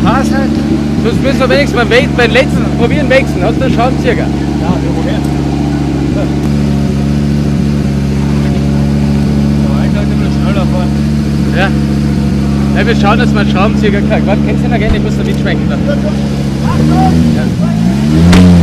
mal heiß halt. Sonst müssen wir wenigstens beim, We beim letzten probieren wechseln. Hast du einen Schraubenzieher? Ja, der woher? Ja, eigentlich sollte man schneller fahren. Ja. ja. Wir schauen, dass wir einen Schraubenzieher kriegen. Warte, kennst du noch gerne? Ich muss da mitschwenken. Dann. Ja.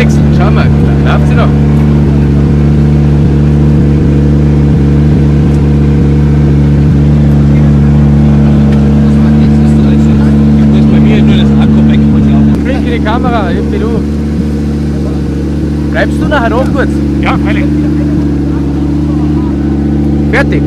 Wechseln. Schauen wir. Läuft sie noch? Ich muss bei mir nur das Akku weg, muss ich auch. Krieg in die Kamera, irgendwie du. Bleibst du nachher noch kurz? Ja, freilich. Fertig.